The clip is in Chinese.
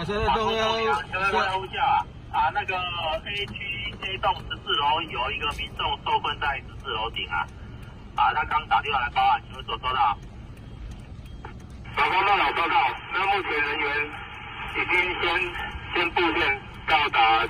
啊，三栋幺在幺下啊，那个 A 区 A 栋十四楼有一个民众受困在十四楼顶啊，啊，他刚打电话来报案，请问所收到？法官大佬收到，那目前人员已经先先部分到达